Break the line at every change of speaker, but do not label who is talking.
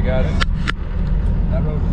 got it. That road